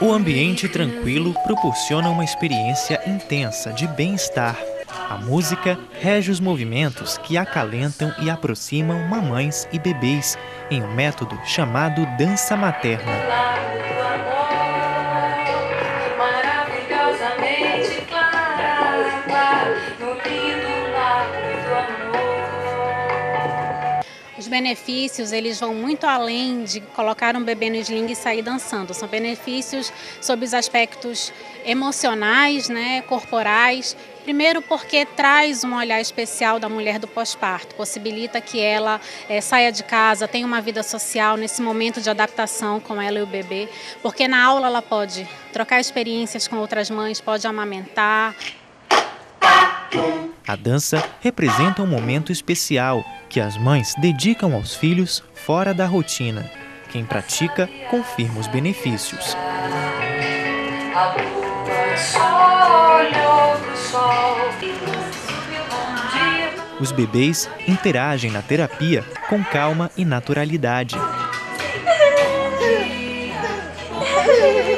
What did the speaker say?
O ambiente tranquilo proporciona uma experiência intensa de bem-estar. A música rege os movimentos que acalentam e aproximam mamães e bebês em um método chamado dança materna. Os benefícios, eles vão muito além de colocar um bebê no sling e sair dançando. São benefícios sobre os aspectos emocionais, né, corporais. Primeiro porque traz um olhar especial da mulher do pós-parto, possibilita que ela é, saia de casa, tenha uma vida social nesse momento de adaptação com ela e o bebê, porque na aula ela pode trocar experiências com outras mães, pode amamentar, a dança representa um momento especial que as mães dedicam aos filhos fora da rotina. Quem pratica confirma os benefícios. Os bebês interagem na terapia com calma e naturalidade.